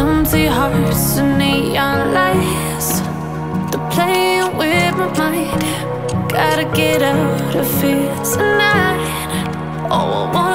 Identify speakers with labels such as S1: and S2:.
S1: empty hearts and neon lights mind Gotta get out of here tonight. Oh, I want